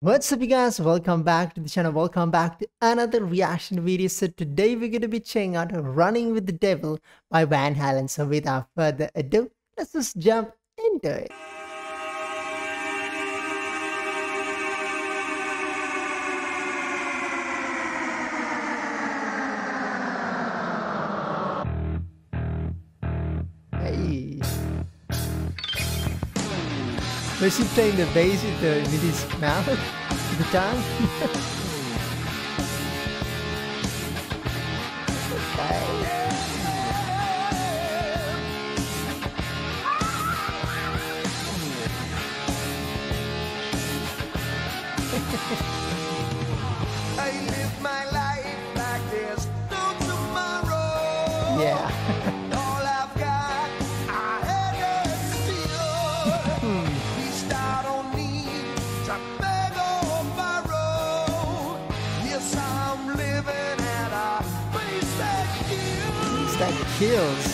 What's up you guys, welcome back to the channel, welcome back to another reaction video. So today we're going to be checking out Running with the Devil by Van Halen. So without further ado, let's just jump into it. Was he playing the bass with, the, with his mouth at the time? I live my life like there's no tomorrow. yeah. That kills.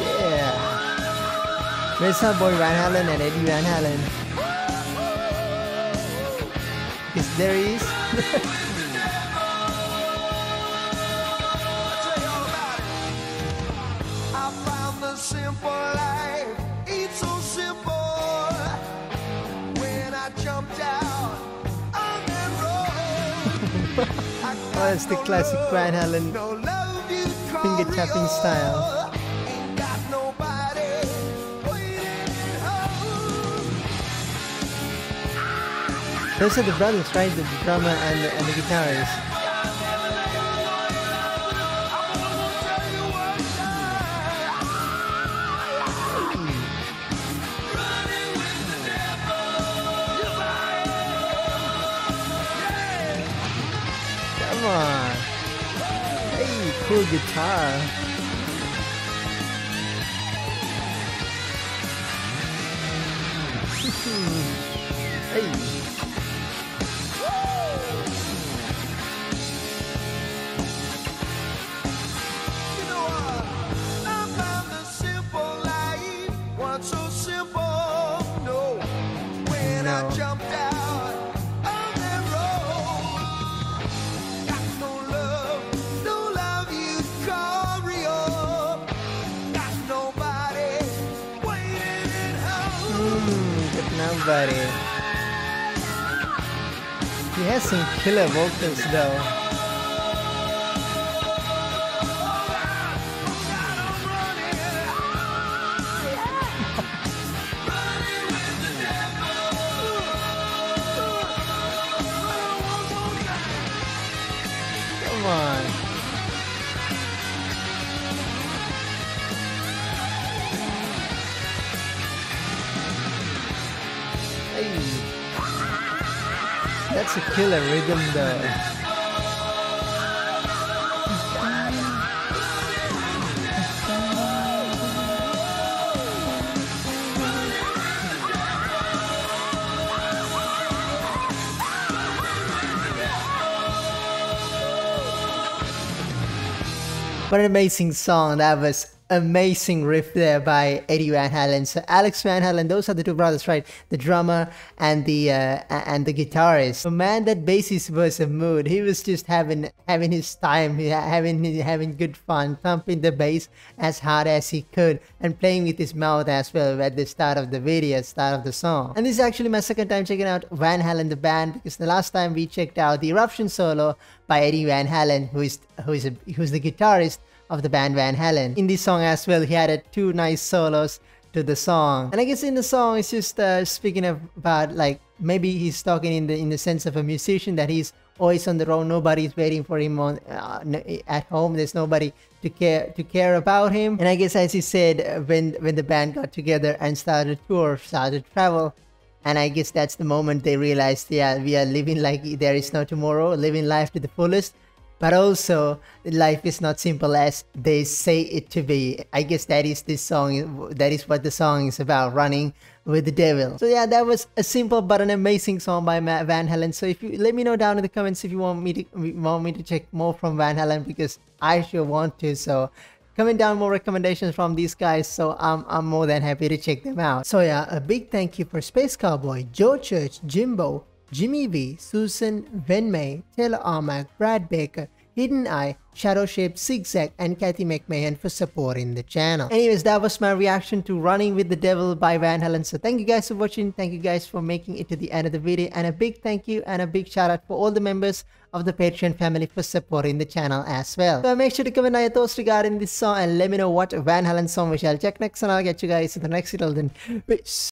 Yeah. Where's our boy Van Halen and Eddie Van Halen? Yes, there he is. tell you Oh, it's the classic Van Halen finger tapping style. Those are the brothers, right? The drummer and the, and the guitarist. Cool guitar. hey. Hmm, but nobody. He has some killer vocals though. Come on. Hey. That's a killer rhythm though. What an amazing song. That was amazing riff there by Eddie Van Halen. So Alex Van Halen, those are the two brothers, right? The drummer and the uh, and the guitarist. So man, that bassist was a mood. He was just having having his time, having having good fun, thumping the bass as hard as he could, and playing with his mouth as well at the start of the video, start of the song. And this is actually my second time checking out Van Halen the band because the last time we checked out the Eruption solo by Eddie Van Halen, who is who is a, who's the guitarist of the band Van Halen. In this song as well, he added two nice solos to the song. And I guess in the song, it's just uh, speaking of, about like maybe he's talking in the in the sense of a musician that he's always on the road. Nobody's waiting for him on uh, at home. There's nobody to care to care about him. And I guess as he said, when when the band got together and started tour, started travel. And I guess that's the moment they realized, yeah, we are living like there is no tomorrow, living life to the fullest. But also, life is not simple as they say it to be. I guess that is this song. That is what the song is about, running with the devil. So yeah, that was a simple but an amazing song by Van Halen. So if you let me know down in the comments if you want me to want me to check more from Van Halen because I sure want to. So comment down more recommendations from these guys so I'm, I'm more than happy to check them out. So yeah, a big thank you for Space Cowboy, Joe Church, Jimbo, Jimmie V, Susan, Venmay, Taylor Armac, Brad Baker, Hidden Eye, Shadow Shape, Zigzag, and Cathy McMahen for supporting the channel. Anyways, that was my reaction to Running with the Devil by Van Halen. So thank you guys for watching. Thank you guys for making it to the end of the video. And a big thank you and a big shout out for all the members of the Patreon family for supporting the channel as well. So make sure to comment your thoughts regarding this song and let me know what Van Halen song we shall check next and I'll get you guys in the next video then. Peace.